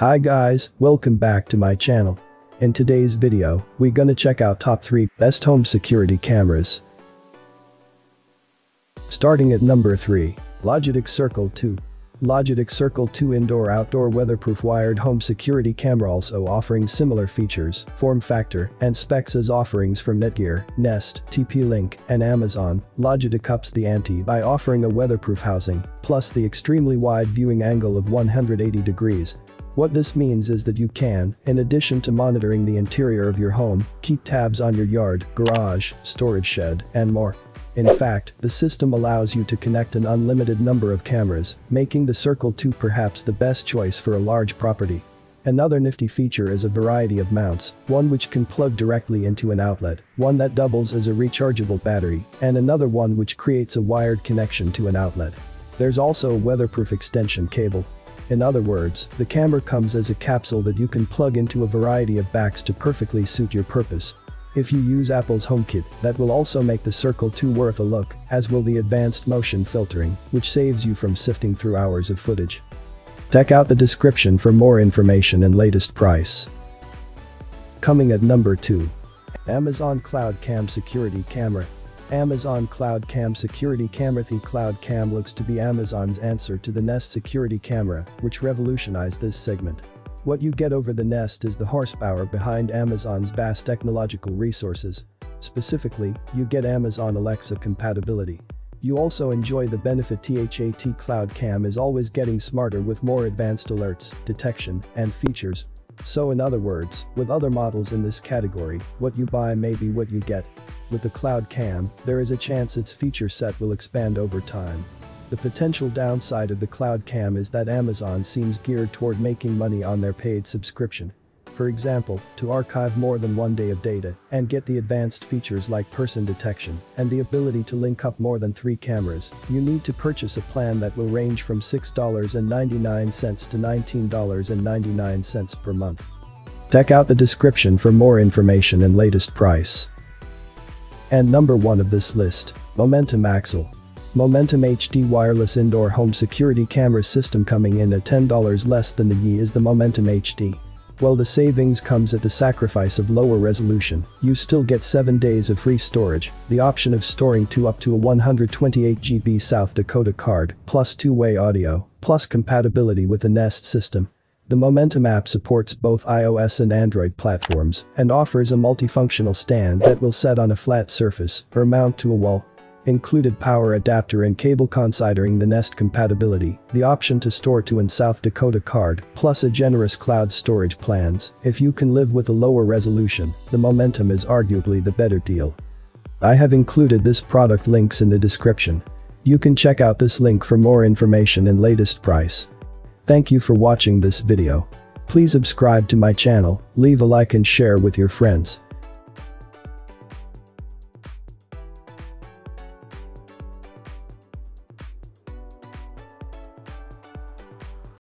Hi guys, welcome back to my channel. In today's video, we gonna check out top 3 best home security cameras. Starting at number 3. Logitech Circle 2. Logitech Circle 2 indoor-outdoor weatherproof wired home security camera also offering similar features, form factor, and specs as offerings from Netgear, Nest, TP-Link, and Amazon, Logitech ups the ante by offering a weatherproof housing, plus the extremely wide viewing angle of 180 degrees. What this means is that you can, in addition to monitoring the interior of your home, keep tabs on your yard, garage, storage shed, and more. In fact, the system allows you to connect an unlimited number of cameras, making the Circle 2 perhaps the best choice for a large property. Another nifty feature is a variety of mounts, one which can plug directly into an outlet, one that doubles as a rechargeable battery, and another one which creates a wired connection to an outlet. There's also a weatherproof extension cable. In other words, the camera comes as a capsule that you can plug into a variety of backs to perfectly suit your purpose, if you use Apple's HomeKit, that will also make the Circle 2 worth a look, as will the advanced motion filtering, which saves you from sifting through hours of footage. Check out the description for more information and latest price. Coming at number 2. Amazon Cloud Cam Security Camera. Amazon Cloud Cam Security Camera The Cloud Cam looks to be Amazon's answer to the Nest security camera, which revolutionized this segment. What you get over the Nest is the horsepower behind Amazon's vast technological resources. Specifically, you get Amazon Alexa compatibility. You also enjoy the benefit THAT Cloud Cam is always getting smarter with more advanced alerts, detection, and features. So in other words, with other models in this category, what you buy may be what you get. With the Cloud Cam, there is a chance its feature set will expand over time. The potential downside of the cloud cam is that Amazon seems geared toward making money on their paid subscription. For example, to archive more than one day of data and get the advanced features like person detection and the ability to link up more than three cameras, you need to purchase a plan that will range from $6.99 to $19.99 per month. Check out the description for more information and latest price. And number 1 of this list, Momentum Axel. Momentum HD wireless indoor home security camera system coming in at $10 less than the Yi is the Momentum HD. While the savings comes at the sacrifice of lower resolution, you still get 7 days of free storage, the option of storing to up to a 128GB South Dakota card, plus two-way audio, plus compatibility with the Nest system. The Momentum app supports both iOS and Android platforms and offers a multifunctional stand that will set on a flat surface or mount to a wall included power adapter and cable considering the Nest compatibility, the option to store to in South Dakota card, plus a generous cloud storage plans. If you can live with a lower resolution, the Momentum is arguably the better deal. I have included this product links in the description. You can check out this link for more information and latest price. Thank you for watching this video. Please subscribe to my channel, leave a like and share with your friends.